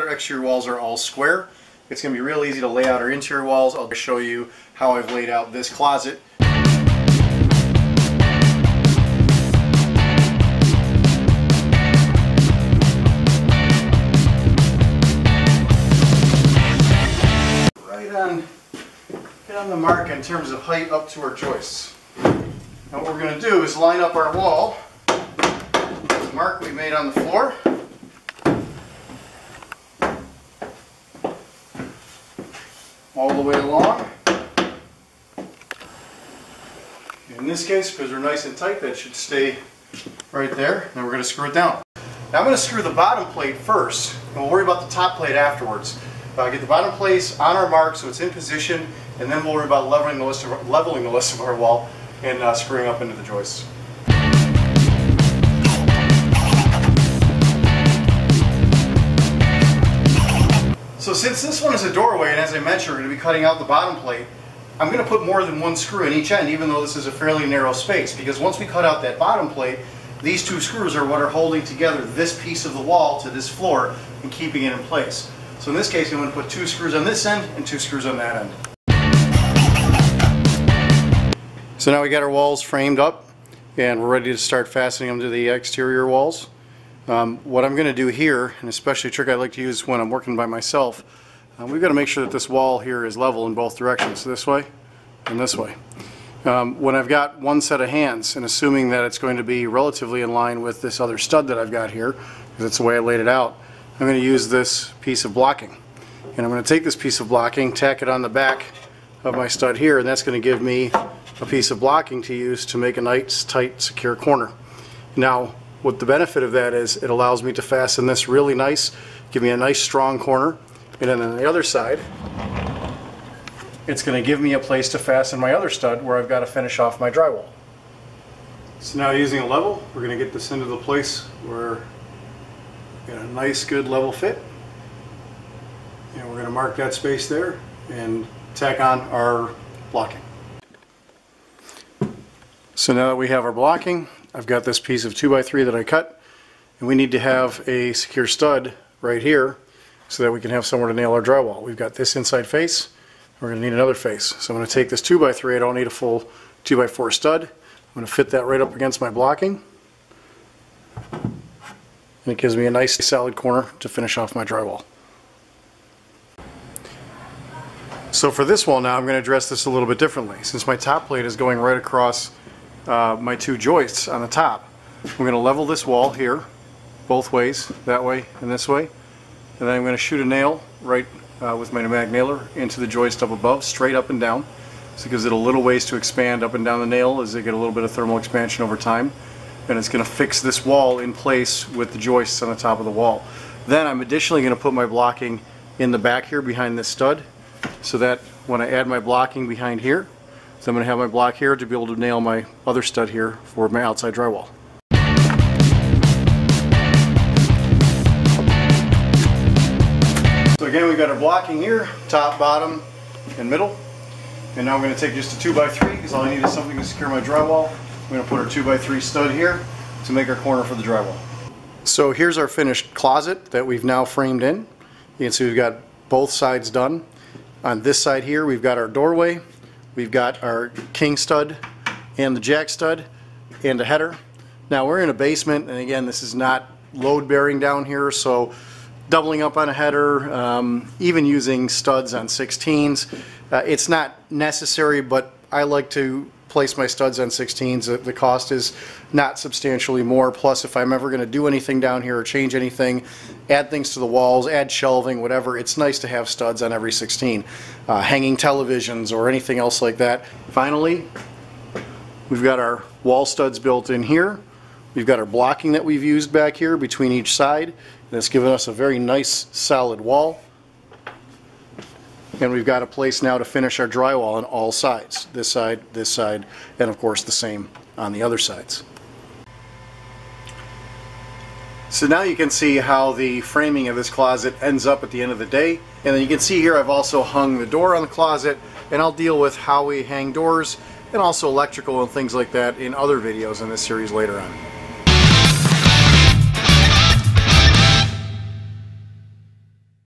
exterior walls are all square. It's going to be real easy to lay out our interior walls. I'll show you how I've laid out this closet. Right on, on the mark in terms of height up to our joists. Now what we're going to do is line up our wall, the mark we made on the floor, the way along. In this case, because they're nice and tight, that should stay right there. Now we're going to screw it down. Now I'm going to screw the bottom plate first, and we'll worry about the top plate afterwards. Uh, get the bottom plate on our mark so it's in position, and then we'll worry about leveling the rest of leveling the rest of our wall and uh, screwing up into the joists. So since this one is a doorway, and as I mentioned, we're going to be cutting out the bottom plate, I'm going to put more than one screw in each end, even though this is a fairly narrow space, because once we cut out that bottom plate, these two screws are what are holding together this piece of the wall to this floor and keeping it in place. So in this case, I'm going to put two screws on this end and two screws on that end. So now we got our walls framed up and we're ready to start fastening them to the exterior walls. Um, what I'm going to do here, and especially a trick I like to use when I'm working by myself, uh, we've got to make sure that this wall here is level in both directions, this way and this way. Um, when I've got one set of hands, and assuming that it's going to be relatively in line with this other stud that I've got here, because that's the way I laid it out, I'm going to use this piece of blocking. And I'm going to take this piece of blocking, tack it on the back of my stud here, and that's going to give me a piece of blocking to use to make a nice, tight, secure corner. Now, what the benefit of that is, it allows me to fasten this really nice, give me a nice strong corner, and then on the other side, it's going to give me a place to fasten my other stud where I've got to finish off my drywall. So now using a level, we're going to get this into the place where got a nice good level fit. And we're going to mark that space there and tack on our blocking. So now that we have our blocking, I've got this piece of 2x3 that I cut, and we need to have a secure stud right here so that we can have somewhere to nail our drywall. We've got this inside face, we're going to need another face. So I'm going to take this 2x3, I don't need a full 2x4 stud, I'm going to fit that right up against my blocking, and it gives me a nice solid corner to finish off my drywall. So for this wall now, I'm going to address this a little bit differently. Since my top plate is going right across uh, my two joists on the top. I'm going to level this wall here, both ways, that way and this way. And then I'm going to shoot a nail right uh, with my pneumatic nailer into the joist up above, straight up and down. So it gives it a little ways to expand up and down the nail as they get a little bit of thermal expansion over time. And it's going to fix this wall in place with the joists on the top of the wall. Then I'm additionally going to put my blocking in the back here behind this stud so that when I add my blocking behind here, so I'm going to have my block here to be able to nail my other stud here for my outside drywall. So again we've got our blocking here, top, bottom, and middle. And now I'm going to take just a 2x3 because all I need is something to secure my drywall. I'm going to put our 2x3 stud here to make our corner for the drywall. So here's our finished closet that we've now framed in. You can see we've got both sides done. On this side here we've got our doorway We've got our king stud and the jack stud and a header. Now we're in a basement and again this is not load bearing down here so doubling up on a header, um, even using studs on 16s, uh, it's not necessary but I like to place my studs on 16s. The cost is not substantially more. Plus, if I'm ever going to do anything down here or change anything, add things to the walls, add shelving, whatever, it's nice to have studs on every 16. Uh, hanging televisions or anything else like that. Finally, we've got our wall studs built in here. We've got our blocking that we've used back here between each side. And it's given us a very nice solid wall. And we've got a place now to finish our drywall on all sides. This side, this side, and of course the same on the other sides. So now you can see how the framing of this closet ends up at the end of the day. And then you can see here I've also hung the door on the closet and I'll deal with how we hang doors and also electrical and things like that in other videos in this series later on.